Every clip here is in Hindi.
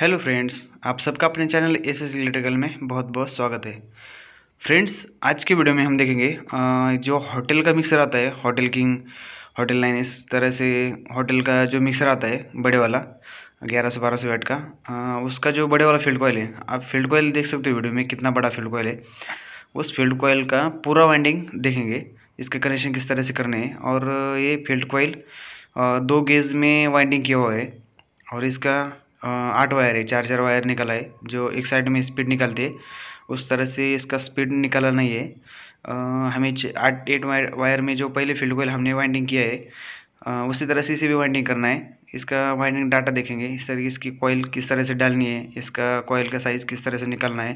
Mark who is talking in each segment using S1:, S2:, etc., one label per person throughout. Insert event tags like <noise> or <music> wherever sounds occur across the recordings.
S1: हेलो फ्रेंड्स, आप सबका अपने चैनल एस एस इलेक्ट्रिकल में बहुत बहुत स्वागत है। फ्रेंड्स, आज के वीडियो में हम देखेंगे जो होटल का मिक्सर आता है, होटल किंग, होटल लाइन इस तरह से होटल का जो मिक्सर आता है, बड़े वाला, ग्यारह से बारह सौ वाट का उसका जो बड़े वाला फ़ील्ड कोयल है, आप फ़ील्ड कोयल देख सकते हो वीडियो में कितना बड़ा फ़ील्ड कोयल है। उस फ़ील्ड कोयल का पूरा वाइंडिंग देखेंगे, इसके कनेक्शन किस तरह से करने हैं, और ये फ़ील्ड कोयल दो गेज में वाइंडिंग किया हुआ है, और इसका आठ वायर है चार चार वायर निकला है जो एक साइड में स्पीड निकलती है। उस तरह से इसका स्पीड निकला नहीं है। अ, हमें आठ एट वायर वायर में जो पहले फ़ील्ड कोयल हमने वाइंडिंग किया है अ, उसी तरह से इसे भी वाइंडिंग करना है। इसका वाइंडिंग डाटा देखेंगे इस तरह इसकी कॉयल किस तरह से डालनी है इसका कॉयल का साइज़ किस तरह से निकालना है।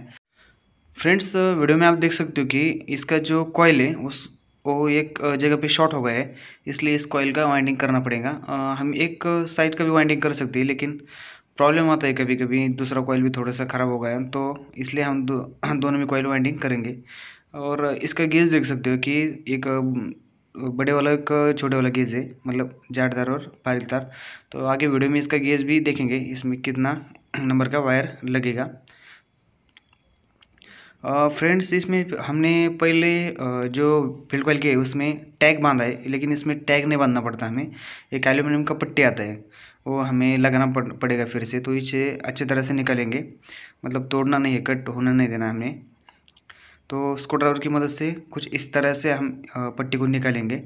S1: फ्रेंड्स वीडियो में आप देख सकते हो कि इसका जो कॉयल है उस वो एक जगह पे शॉर्ट हो गया है इसलिए इस कॉयल का वाइंडिंग करना पड़ेगा। हम एक साइड का भी वाइंडिंग कर सकते हैं लेकिन प्रॉब्लम आता है कभी कभी दूसरा कॉयल भी थोड़ा सा ख़राब हो गया तो इसलिए हम दो <clears throat> दोनों में कॉयल वाइंडिंग करेंगे। और इसका गेज देख सकते हो कि एक बड़े वाला एक छोटे वाला गेज है मतलब जाटदार और बारीकदार तो आगे वीडियो में इसका गेज भी देखेंगे इसमें कितना <clears throat> नंबर का वायर लगेगा। फ्रेंड्स uh, इसमें हमने पहले अ, जो फ़ील्ड कॉइल के है, उसमें टैग बांधा है लेकिन इसमें टैग नहीं बांधना पड़ता हमें। एक एल्यूमिनियम का पट्टी आता है। वो हमें लगाना पड़, पड़ेगा फिर से तो इसे अच्छी तरह से निकालेंगे। मतलब तोड़ना नहीं है, कट होना नहीं देना हमें तो स्क्रू ड्राइवर की मदद से कुछ इस तरह से हम पट्टी को निकालेंगे।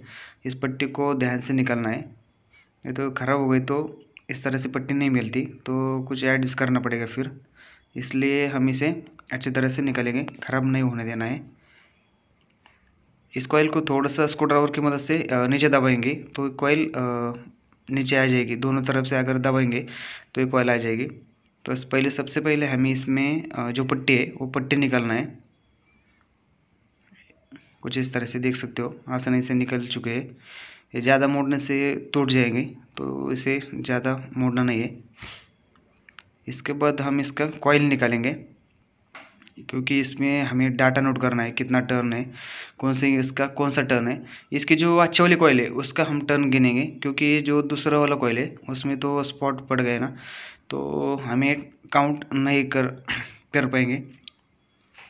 S1: इस पट्टी को ध्यान से निकालना है। नहीं तो ख़राब हो गई तो इस तरह से पट्टी नहीं मिलती तो कुछ एडजस्ट करना पड़ेगा फिर। इसलिए हम इसे अच्छी तरह से निकालेंगे, ख़राब नहीं होने देना है। इस कॉइल को थोड़ा सा स्क्रू ड्राइवर की मदद से नीचे दबाएँगे तो कॉइल नीचे आ जाएगी, दोनों तरफ़ से अगर दबाएँगे तो ये कॉइल आ जाएगी। तो इस पहले, सबसे पहले हमें इसमें जो पट्टी है, वो पट्टी निकालना है। कुछ इस तरह से देख सकते हो, आसानी से निकल चुके हैं। ये ज़्यादा मोड़ने से टूट जाएँगे तो इसे ज़्यादा मोड़ना नहीं है। इसके बाद हम इसका कॉइल निकालेंगे। क्योंकि इसमें हमें डाटा नोट करना है कितना टर्न है, कौन से इसका, कौन सा टर्न है। इसकी जो अच्छे वाली कॉइल है, उसका हम टर्न गिनेंगे, क्योंकि जो दूसरा वाला कॉइल है, उसमें तो स्पॉट पड़ गए ना। तो हमें काउंट नहीं कर कर पाएँगे।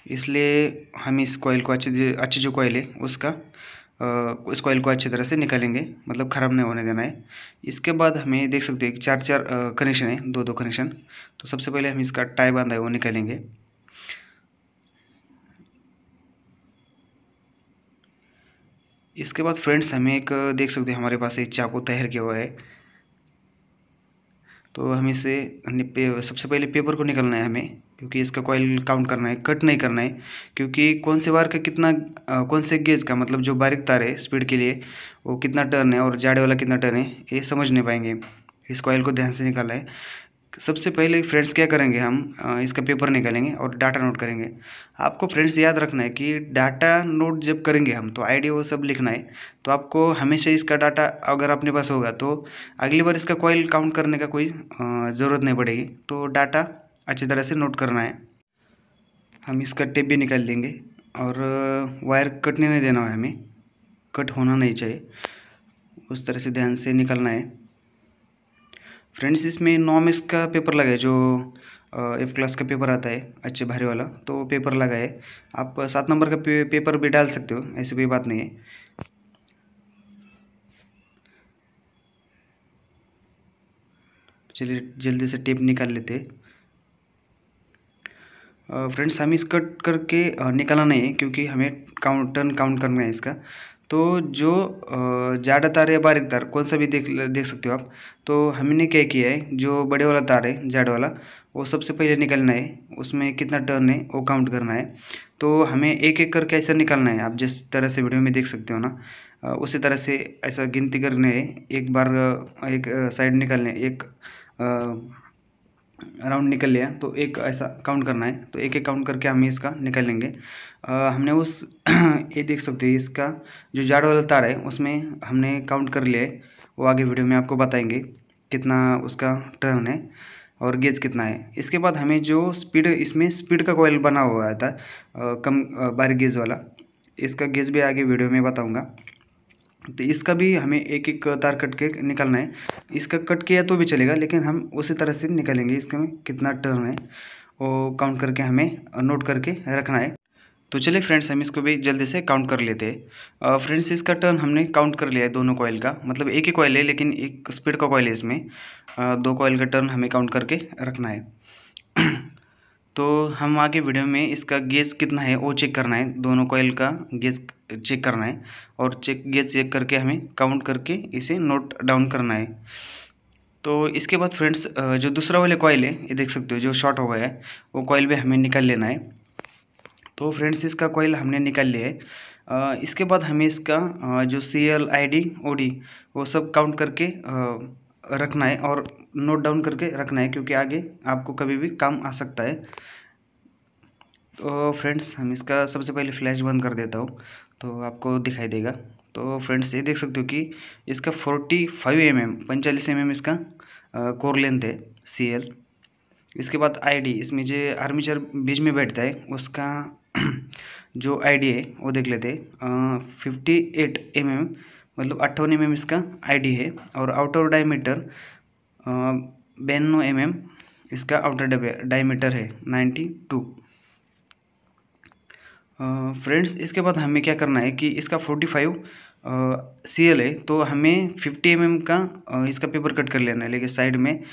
S1: इसलिए हम इस कॉइल को अच्छी अच्छी जो कॉइल है, उसका इस कॉइल को अच्छी तरह से निकालेंगे। मतलब ख़राब नहीं होने देना है। इसके बाद हमें देख सकते हैं चार चार कनेक्शन है, दो दो कनेक्शन तो सबसे पहले हम इसका टाई बांधा है, वो निकालेंगे। इसके बाद फ्रेंड्स हमें एक देख सकते हैं हमारे पास एक चाकू तैयार किया हुआ है। तो हम इसे सबसे पहले पेपर को निकलना है हमें क्योंकि इसका कॉइल काउंट करना है कट नहीं करना है क्योंकि कौन से वायर का कितना अ, कौन से गेज का मतलब जो बारीक तार है स्पीड के लिए वो कितना टर्न है और जाड़े वाला कितना टर्न है ये समझ नहीं पाएँगे। इस कॉइल को ध्यान से निकालना है। सबसे पहले फ्रेंड्स क्या करेंगे हम? इसका पेपर निकालेंगे और डाटा नोट करेंगे। आपको फ्रेंड्स याद रखना है कि डाटा नोट जब करेंगे हम तो आईडी वो सब लिखना है। तो आपको हमेशा इसका डाटा अगर अपने पास होगा तो अगली बार इसका कॉइल काउंट करने का कोई ज़रूरत नहीं पड़ेगी। तो डाटा अच्छी तरह से नोट करना है। हम इसका टेप भी निकाल लेंगे और वायर कटने नहीं देना है हमें। कट होना नहीं चाहिए। उस तरह से ध्यान से निकालना है। फ्रेंड्स इसमें नॉमिक्स का पेपर लगा है जो एफ़ क्लास का पेपर आता है अच्छे भारी वाला तो पेपर लगा है आप सात नंबर का पे, पेपर भी डाल सकते हो ऐसी कोई बात नहीं है। चलिए जल्दी से टेप निकाल लेते फ्रेंड्स हमें इस कट करके निकालना नहीं है क्योंकि हमें काउंट टर्न काउंट करना है इसका। तो जो ज़्यादा तार या बारीक तार, कौन सा भी देख देख सकते हो आप तो हमने क्या किया है, जो बड़े वाला तार है ज़्यादा वाला, वो सबसे पहले निकलना है, उसमें कितना टर्न है, वो काउंट करना है। तो हमें एक एक करके ऐसा निकालना है, आप जिस तरह से वीडियो में देख सकते हो ना उसी तरह से ऐसा गिनती करने है, एक बार एक साइड निकालने, एक राउंड निकल लिया तो एक ऐसा काउंट करना है तो एक एक काउंट करके हम इसका निकाल लेंगे। अ, हमने उस <clears throat> ये देख सकते हैं इसका जो जाड़ वाला तार है उसमें हमने काउंट कर लिया है। वो आगे वीडियो में आपको बताएँगे कितना उसका टर्न है और गेज कितना है। इसके बाद हमें जो स्पीड इसमें स्पीड का कॉइल बना हुआ था अ, कम बारीक गेज वाला इसका गेज भी आगे वीडियो में बताऊँगा। तो इसका भी हमें एक एक तार कट के निकालना है। इसका कट किया तो भी चलेगा लेकिन हम उसी तरह से निकालेंगे। इसका में कितना टर्न है वो काउंट करके हमें नोट करके रखना है। तो चलिए फ्रेंड्स हम इसको भी जल्दी से काउंट कर लेते हैं। फ्रेंड्स इसका टर्न हमने काउंट कर लिया है दोनों कॉयल का। मतलब एक ही कॉयल है लेकिन एक स्पीड का कॉयल है इसमें। आ, दो कॉयल का टर्न हमें काउंट करके रखना है। <clears throat> तो हम आगे वीडियो में इसका गेज कितना है वो चेक करना है। दोनों कॉयल का गेज चेक करना है और चेक, ये चेक करके हमें काउंट करके इसे नोट डाउन करना है। तो इसके बाद फ्रेंड्स जो दूसरा वाले कॉयल है, ये देख सकते हो, जो शॉर्ट हो गया है, वो कॉयल भी हमें निकाल लेना है। तो फ्रेंड्स, इसका कॉयल हमने निकाल लिया है। इसके बाद हमें इसका जो C L I D O D वो सब काउंट करके रखना है और नोट डाउन करके रखना है, क्योंकि आगे आपको कभी भी काम आ सकता है। तो फ्रेंड्स, हम इसका सबसे पहले फ्लैश बंद कर देता हूँ तो आपको दिखाई देगा। तो फ्रेंड्स, ये देख सकते हो कि इसका फोर्टी फाइव एम एम, पैंतालीस एम एम इसका कोर लेंथ है, सी एल। इसके बाद आईडी इसमें जो आर्मीचर बीच में बैठता है, उसका <clears throat> जो आईडी है, वो देख लेते हैं। फिफ्टी एट एम एम मतलब अट्ठावन एम एम इसका आईडी है, और आउटर डायमीटर बयानवे एम एम इसका आउटर डायमीटर है नाइन्टी टू। फ्रेंड्स इसके बाद हमें क्या करना है कि इसका फोर्टी फाइव सी एल है तो हमें फिफ्टी एम एम का uh, इसका पेपर कट कर लेना है। लेकिन साइड में uh,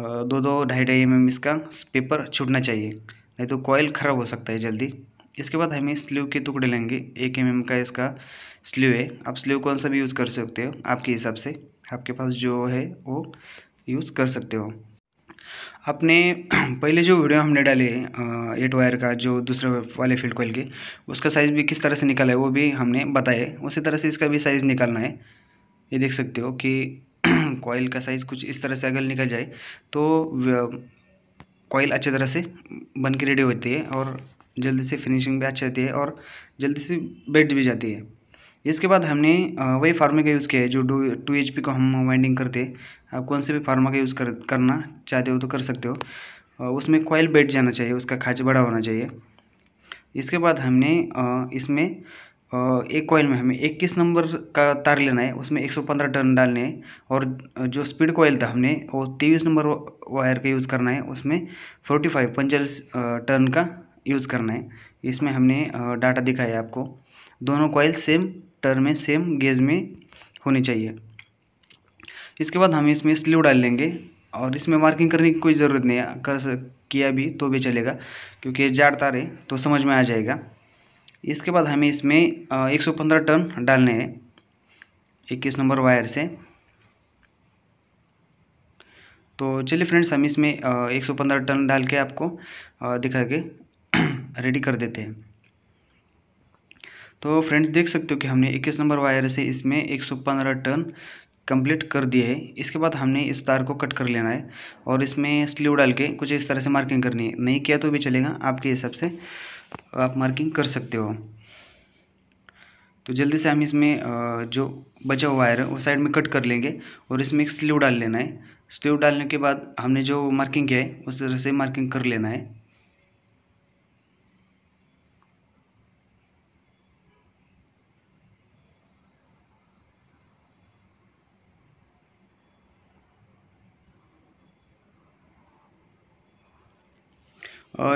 S1: दो दो ढाई ढाई एम इसका पेपर छूटना चाहिए। नहीं तो कॉयल ख़राब हो सकता है जल्दी। इसके बाद हमें स्लीव के टुकड़े लेंगे। एक एम mm का इसका स्लीव है। आप स्लीव कौन सा भी यूज़ कर सकते हो आपके हिसाब से। आपके पास जो है वो यूज़ कर सकते हो। अपने <clears throat> पहले जो वीडियो हमने डाले एट वायर का, जो दूसरे वाले फ़ील्ड कोयल के, उसका साइज़ भी किस तरह से निकाला है, वो भी हमने बताया उसी तरह से इसका भी साइज़ निकालना है। ये देख सकते हो कि <clears throat> कॉयल का साइज़ कुछ इस तरह से अगर निकल जाए तो कॉयल अच्छी तरह से बन के रेडी होती है और जल्दी से फिनिशिंग भी अच्छी रहती है और जल्दी से बैठ भी जाती है। इसके बाद हमने वही फार्मा का यूज़ किया है, जो टू एच को हम वाइंडिंग करते आप कौन से भी फार्मा का यूज़ कर, करना चाहते हो तो कर सकते हो। उसमें कॉयल बैठ जाना चाहिए, उसका खाँच बड़ा होना चाहिए। इसके बाद हमने इसमें एक कॉयल में हमें इक्कीस नंबर का तार लेना है, उसमें 115 टर्न डालने हैं। और जो स्पीड कॉयल था हमने, वो तेईस नंबर वायर का यूज़ करना है, उसमें 45 पैंतालीस टर्न का यूज़ करना है। इसमें हमने डाटा दिखाया आपको। दोनों कॉयल सेम टर्न में सेम गेज में होनी चाहिए। इसके बाद हम इसमें स्लीव डाल लेंगे और इसमें मार्किंग करने की कोई ज़रूरत नहीं है। कर किया भी तो भी चलेगा, क्योंकि जाड़ तार है तो समझ में आ जाएगा। इसके बाद हमें इसमें एक सौ पंद्रह टन डालने हैं। इक्कीस नंबर वायर से। तो चलिए फ्रेंड्स, हम इसमें एक सौ पंद्रह टन डाल के आपको दिखा के <clears throat> रेडी कर देते हैं। तो फ्रेंड्स, देख सकते हो कि हमने इक्कीस नंबर वायर से इसमें एक सौ पंद्रह टन कंप्लीट कर दिए है। इसके बाद हमने इस तार को कट कर लेना है और इसमें स्लीव डाल के कुछ इस तरह से मार्किंग करनी है। नहीं किया तो भी चलेगा, आपके हिसाब से आप मार्किंग कर सकते हो। तो जल्दी से हम इसमें जो बचा हुआ वायर है, वो साइड में कट कर लेंगे और इसमें एक स्लीव डाल लेना है। स्लीव डालने के बाद हमने जो मार्किंग किया है, उस तरह से मार्किंग कर लेना है।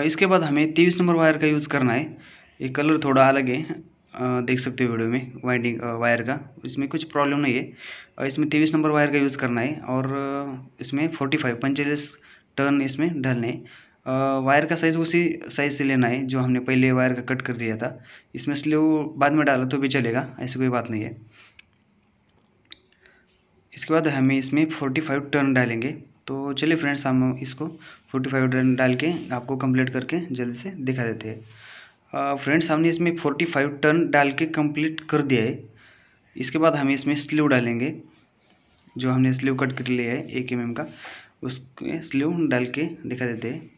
S1: इसके बाद हमें तेईस नंबर वायर का यूज़ करना है। ये कलर थोड़ा अलग है। देख सकते हो वीडियो में वाइंडिंग वायर का। इसमें कुछ प्रॉब्लम नहीं है। इसमें तेईस नंबर वायर का यूज़ करना है और इसमें फोर्टी फाइव पैंतालीस टर्न इसमें डालने वायर का साइज़ उसी साइज़ से लेना है जो हमने पहले वायर का कट कर दिया था। इसमें इसलिए वो बाद में डाला तो भी चलेगा, ऐसी कोई बात नहीं है। इसके बाद हमें इसमें फोर्टी फाइव टर्न डालेंगे। तो चलिए फ्रेंड्स, हम इसको फोर्टी फाइव डाल के आपको कंप्लीट करके जल्दी से दिखा देते हैं। फ्रेंड्स हमने इसमें फोर्टी फाइव टन डाल के कंप्लीट कर दिया है। इसके बाद हम इसमें स्लीव डालेंगे, जो हमने स्लीव कट कर लिया है, एक एम का उसमें स्लीव डाल के दिखा देते हैं।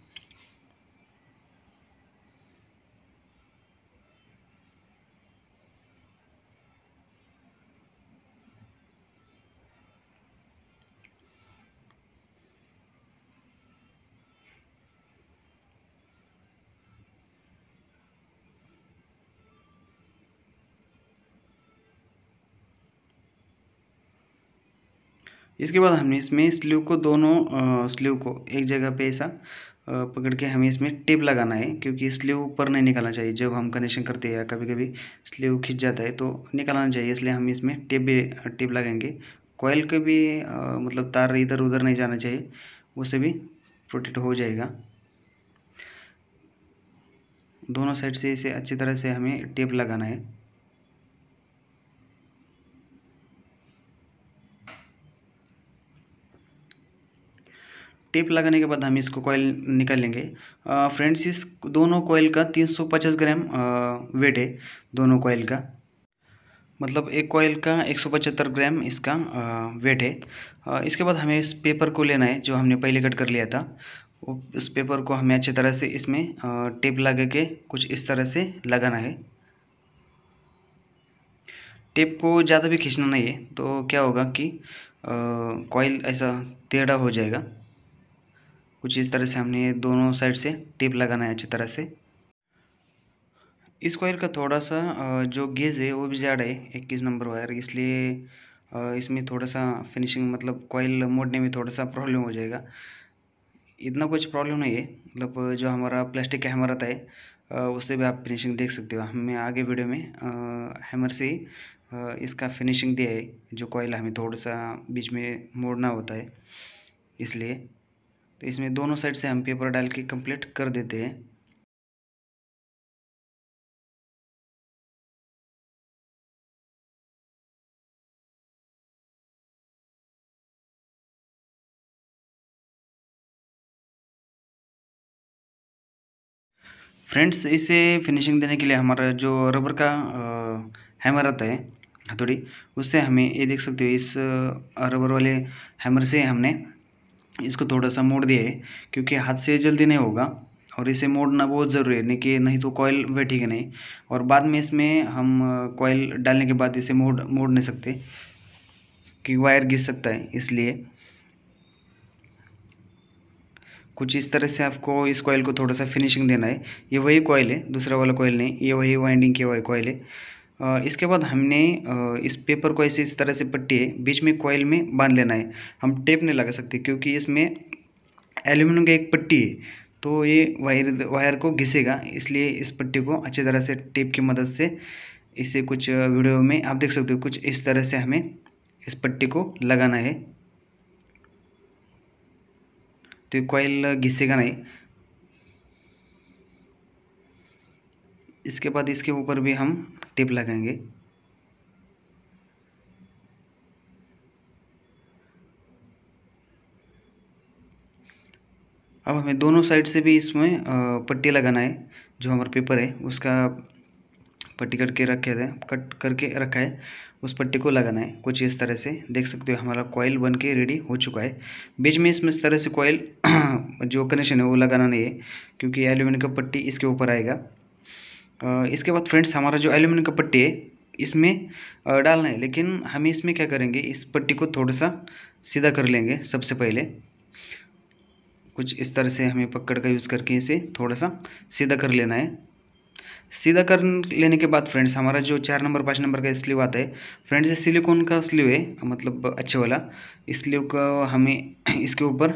S1: इसके बाद हमने इसमें स्लीव को दोनों स्लीव को एक जगह पे ऐसा पकड़ के हमें इसमें टेप लगाना है क्योंकि स्लीव ऊपर नहीं निकालना चाहिए। जब हम कनेक्शन करते हैं कभी कभी स्लीव खिंच जाता है तो निकालना चाहिए इसलिए हम इसमें टेप भी टेप लगाएँगे। कोयल के भी आ, मतलब तार इधर उधर नहीं जाना चाहिए उससे भी प्रोटेक्ट हो जाएगा। दोनों साइड से इसे अच्छी तरह से हमें टेप लगाना है। टेप लगाने के बाद हम इसको कोयल निकाल लेंगे फ्रेंड्स इस दोनों कोयल का 350 ग्राम वेट है, दोनों कोयल का। मतलब एक कोयल का 175 ग्राम इसका वेट है। इसके बाद हमें इस पेपर को लेना है, जो हमने पहले कट कर लिया था। उस पेपर को हमें अच्छी तरह से इसमें टेप लगा के कुछ इस तरह से लगाना है। टेप को ज़्यादा भी खींचना नहीं है तो क्या होगा कि कोयल ऐसा टेढ़ा हो जाएगा। कुछ इस तरह से हमने दोनों साइड से टेप लगाना है अच्छी तरह से। इस कोयल का थोड़ा सा जो गेज है वो भी ज़्यादा है, इक्कीस नंबर वायर, इसलिए इसमें थोड़ा सा फिनिशिंग मतलब कोयल मोड़ने में थोड़ा सा प्रॉब्लम हो जाएगा। इतना कुछ प्रॉब्लम नहीं है मतलब जो हमारा प्लास्टिक का हैमर आता है उससे भी आप फिनिशिंग देख सकते हो। हमें आगे वीडियो में हैमर से ही इसका फिनिशिंग दिया है, जो कोयल हमें थोड़ा सा बीच में मोड़ना होता है, इसलिए। तो इसमें दोनों साइड से हम पेपर डाल के कंप्लीट कर देते हैं। फ्रेंड्स इसे फिनिशिंग देने के लिए हमारा जो रबर का हैमर आता है, हथौड़ी, उससे हमें ये देख सकते हो, इस रबर वाले हैमर से हमने इसको थोड़ा सा मोड़ दिया है, क्योंकि हाथ से जल्दी नहीं होगा और इसे मोड़ना बहुत ज़रूरी है, नहीं कि नहीं तो कोयल बैठेगी नहीं। और बाद में इसमें हम कोयल डालने के बाद इसे मोड़ मोड़ नहीं सकते, क्योंकि वायर घिस सकता है, इसलिए। कुछ इस तरह से आपको इस कॉयल को थोड़ा सा फिनिशिंग देना है। ये वही कॉयल है, दूसरा वाला कोयल नहीं, ये वही वाइंडिंग की वही कॉयल है। इसके बाद हमने इस पेपर को ऐसे इस तरह से पट्टी है बीच में कोयल में बाँध लेना है। हम टेप नहीं लगा सकते क्योंकि इसमें एल्यूमिनियम की एक पट्टी है तो ये वायर वायर को घिसेगा, इसलिए इस पट्टी को अच्छी तरह से टेप की मदद से इसे कुछ वीडियो में आप देख सकते हो, कुछ इस तरह से हमें इस पट्टी को लगाना है। तो कोयल घिसेगा नहीं। इसके बाद इसके ऊपर भी हम टिप लगाएँगे। अब हमें दोनों साइड से भी इसमें पट्टी लगाना है, जो हमारा पेपर है, उसका पट्टी करके रखे थे, कट करके रखा है, उस पट्टी को लगाना है। कुछ इस तरह से, देख सकते हो, हमारा कॉयल बन के रेडी हो चुका है। बीच में इसमें इस तरह से कॉयल <clears throat> जो कनेक्शन है, वो लगाना नहीं है, क्योंकि एल्यूमिनियम का पट्टी इसके ऊपर आएगा। इसके बाद फ्रेंड्स, हमारा जो एल्यूमिनियम का पट्टी है, इसमें डालना है। लेकिन हम इसमें क्या करेंगे, इस पट्टी को थोड़ा सा सीधा कर लेंगे सबसे पहले। कुछ इस तरह से हमें पकड़ का यूज़ करके इसे थोड़ा सा सीधा कर लेना है। सीधा कर लेने के बाद फ्रेंड्स, हमारा जो चार नंबर, पाँच नंबर का स्लीव आता है, फ्रेंड्स, ये सिलिकॉन का स्लीव है मतलब अच्छे वाला। स्लीव का हमें <coughs> इसके ऊपर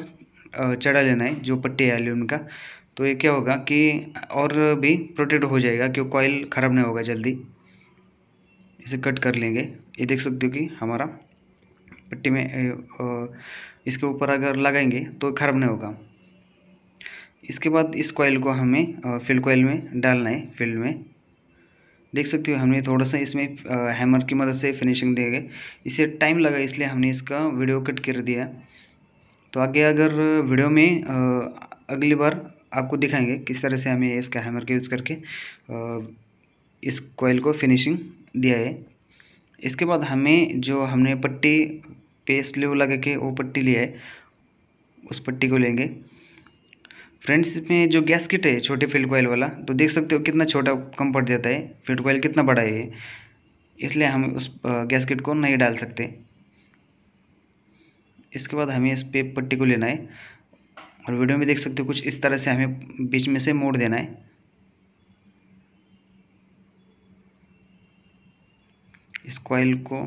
S1: चढ़ा लेना है, जो पट्टी है एल्यूमिनियम का। तो ये क्या होगा कि और भी प्रोटेक्ट हो जाएगा क्यों कॉयल ख़राब नहीं होगा जल्दी। इसे कट कर लेंगे। ये देख सकते हो कि हमारा पट्टी में इसके ऊपर अगर लगाएँगे तो ख़राब नहीं होगा। इसके बाद इस कॉयल को हमें फ़ील्ड कॉयल में डालना है फ़ील्ड में। देख सकते हो हमने थोड़ा सा इसमें हैमर की मदद से फिनिशिंग दिए गए इसे टाइम लगा, इसलिए हमने इसका वीडियो कट कर दिया। तो आगे अगर वीडियो में अगली बार आपको दिखाएँगे किस तरह से हमें इसका हैमर का यूज़ करके इस कोयल को फिनिशिंग दिया है। इसके बाद हमें जो हमने पट्टी पे स्लीव लगा के वो पट्टी लिया है, उस पट्टी को लेंगे। फ्रेंड्स, इसमें जो गैस किट है, छोटे फ़ील्ड कोयल वाला तो देख सकते हो कितना छोटा कम पड़ जाता है। फ़ील्ड कोयल कितना बड़ा है इसलिए हम उस गैस किट को नहीं डाल सकते। इसके बाद हमें इस पे पट्टी को लेना है। और वीडियो में देख सकते हो कुछ इस तरह से हमें बीच में से मोड़ देना है। इस कॉइल को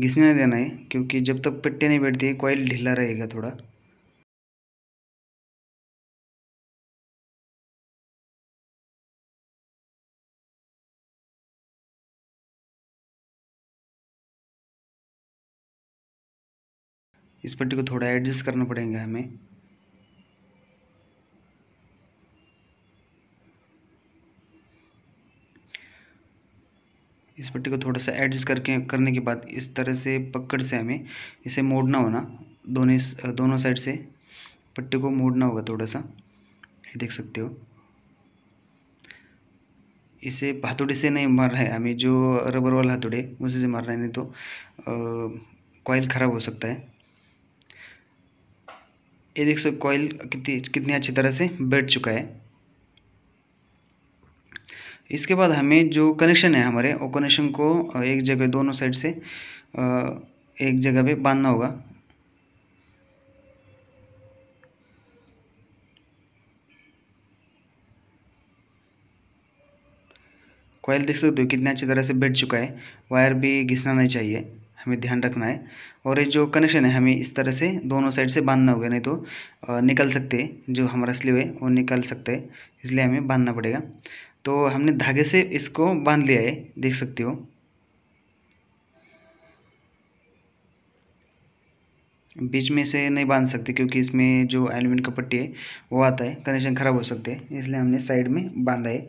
S1: घिसने देना है, क्योंकि जब तक पट्टी नहीं बैठती है कॉइल ढीला रहेगा थोड़ा। इस पट्टी को थोड़ा एडजस्ट करना पड़ेगा हमें। इस पट्टी को थोड़ा सा एडजस्ट करके, करने के बाद इस तरह से पकड़ से हमें इसे मोड़ना होना, दोनों दोनों साइड से पट्टी को मोड़ना होगा थोड़ा सा। ये देख सकते हो। इसे हाथोड़े से नहीं मार रहा है, हमें जो रबर वाला हाथोड़े उसी से मार रहे हैं, नहीं तो कॉयल ख़राब हो सकता है। ये देख सकते कॉयल कितनी कितनी अच्छी तरह से बैठ चुका है। इसके बाद हमें जो कनेक्शन है हमारे, वो कनेक्शन को एक जगह, दोनों साइड से एक जगह पे बांधना होगा। कॉयल देख सकते हो, कितने अच्छी तरह से बैठ चुका है। वायर भी घिसना नहीं चाहिए, हमें ध्यान रखना है। और ये जो कनेक्शन है, हमें इस तरह से दोनों साइड से बांधना होगा, नहीं तो निकल सकते, जो हमारा स्लीव है, वो निकल सकता है, इसलिए हमें बांधना पड़ेगा। तो हमने धागे से इसको बाँध लिया है, देख सकते हो। बीच में से नहीं बाँध सकते, क्योंकि इसमें जो एलुमिनियम का पट्टी है, वो आता है कनेक्शन ख़राब हो सकते हैं, इसलिए हमने साइड में बांधा है।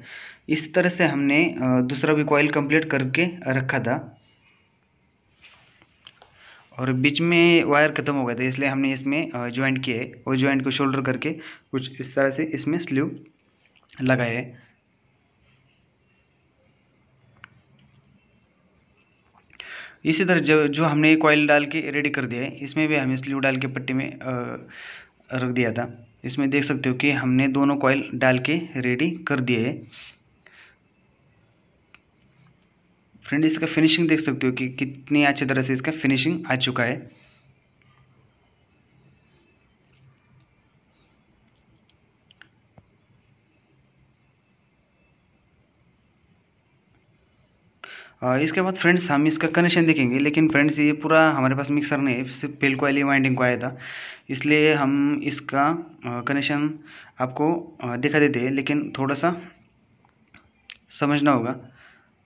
S1: इस तरह से हमने दूसरा भी कॉयल कंप्लीट करके रखा था। और बीच में वायर ख़त्म हो गया था, इसलिए हमने इसमें ज्वाइंट किया है और ज्वाइंट को शोल्डर करके कुछ इस तरह से इसमें स्लीव लगाए है। इसी तरह जो जो हमने कॉयल डाल के रेडी कर दिया है, इसमें भी हमें स्लीव डाल के पट्टी में रख दिया था। इसमें देख सकते हो कि हमने दोनों कॉयल डाल के रेडी कर दिए है। फ्रेंड, इसका फिनिशिंग देख सकते हो कि कितनी अच्छी तरह से इसका फिनिशिंग आ चुका है। इसके बाद फ्रेंड्स, हम इसका कनेक्शन देखेंगे, लेकिन फ्रेंड्स, ये पूरा हमारे पास मिक्सर नहीं है सिर्फ़ पेल को वाली वाइंडिंग को आया था, इसलिए हम इसका कनेक्शन आपको दिखा देते हैं, लेकिन थोड़ा सा समझना होगा।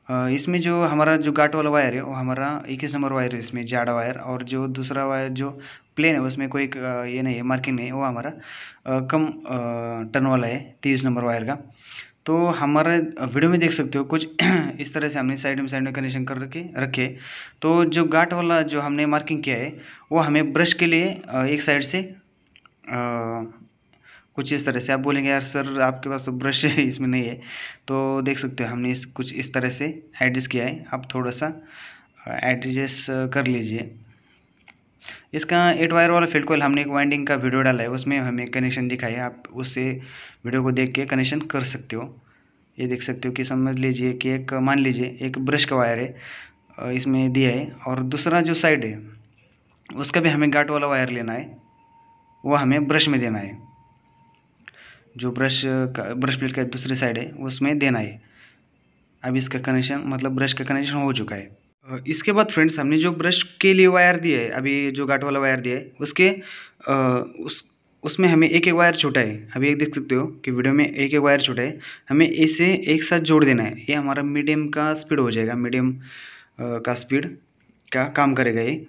S1: इसमें जो हमारा जो गाट वाला वायर है, वो हमारा इक्कीस नंबर वायर है इसमें, जाड़ा वायर, और जो दूसरा वायर जो प्लेन है, उसमें कोई ये नहीं है मार्किंग नहीं है, वो हमारा कम टन वाला है, तीस नंबर वायर का। तो हमारे वीडियो में देख सकते हो, कुछ <clears throat> इस तरह से हमने साइड में साइड में कनेक्शन कर रखे रखे। तो जो गाट वाला जो हमने मार्किंग किया है, वो हमें ब्रश के लिए एक साइड से कुछ इस तरह से। आप बोलेंगे, यार सर, आपके पास तो ब्रश है, इसमें नहीं है। तो देख सकते हो, हमने इस, कुछ इस तरह से एडजस्ट किया है। आप थोड़ा सा एडजस्ट कर लीजिए। इसका एट वायर वाला फ़ील्ड कोयल हमने एक वाइंडिंग का वीडियो डाला है, उसमें हमें कनेक्शन दिखाई है। आप उससे वीडियो को देख के कनेक्शन कर सकते हो। ये देख सकते हो कि समझ लीजिए कि एक, मान लीजिए, एक ब्रश का वायर है इसमें दिया है। और दूसरा जो साइड है, उसका भी हमें गाट वाला वायर लेना है, वो हमें ब्रश में देना है। जो ब्रश का ब्रश प्लेट का दूसरी साइड है, उसमें देना है। अब इसका कनेक्शन मतलब ब्रश का कनेक्शन हो चुका है। इसके बाद फ्रेंड्स हमने जो ब्रश के लिए वायर दिया है, अभी जो गाट वाला वायर दिया है, उसके उस, उसमें हमें एक एक वायर छोटा है। अभी एक देख सकते हो कि वीडियो में एक एक वायर छोटा है। हमें इसे एक साथ जोड़ देना है। ये हमारा मीडियम का स्पीड हो जाएगा मीडियम का स्पीड का काम करेगा ये।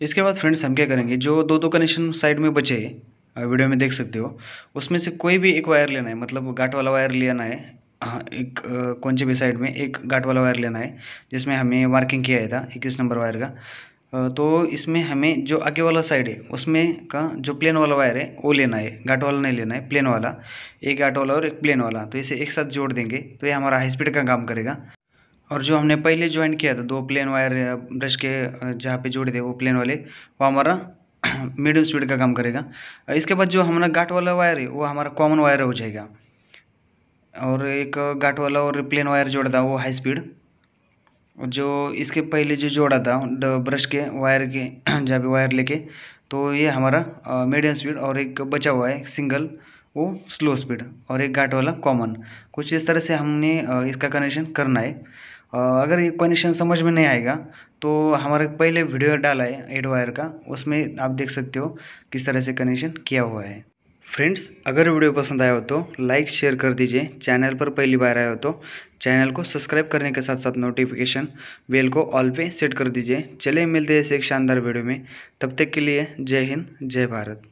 S1: इसके बाद फ्रेंड्स हम क्या करेंगे? जो दो दो कनेक्शन साइड में बचे हैं वीडियो में देख सकते हो। उसमें से कोई भी एक वायर लेना है मतलब गाट वाला वायर लेना है हाँ एक कौन से भी साइड में एक गाट वाला वायर लेना है, जिसमें हमें मार्किंग किया था, इक्कीस नंबर वायर का। तो इसमें हमें जो आगे वाला साइड है, उसमें का जो प्लेन वाला वायर है, वो लेना है गाट वाला नहीं लेना है प्लेन वाला, एक गाट वाला और एक प्लेन वाला। तो इसे एक साथ जोड़ देंगे तो ये हमारा हाई स्पीड का काम करेगा। और जो हमने पहले ज्वाइन किया था, दो प्लेन वायर ब्रश के जहाँ पे जोड़े थे, वो प्लेन वाले, वो हमारा <clears throat> मीडियम स्पीड का काम करेगा। इसके बाद जो हमारा गाट वाला वायर है, वो हमारा कॉमन वायर हो जाएगा। और एक गाट वाला और प्लेन वायर जोड़ा था वो हाई स्पीड जो इसके पहले जो जोड़ा था ब्रश के वायर के, <clears throat> जहाँ पे वायर लेके तो ये हमारा मीडियम स्पीड और एक बचा हुआ है सिंगल वो स्लो स्पीड और एक गाट वाला कॉमन कुछ इस तरह से हमने इसका कनेक्शन करना है। अगर ये कनेक्शन समझ में नहीं आएगा तो हमारे पहले वीडियो डाला है एड वायर का, उसमें आप देख सकते हो किस तरह से कनेक्शन किया हुआ है। फ्रेंड्स अगर वीडियो पसंद आया हो तो लाइक शेयर कर दीजिए। चैनल पर पहली बार आया हो तो चैनल को सब्सक्राइब करने के साथ साथ नोटिफिकेशन बेल को ऑल पे सेट कर दीजिए। चलिए मिलते हैं ऐसे एक शानदार वीडियो में। तब तक के लिए जय हिंद, जय भारत।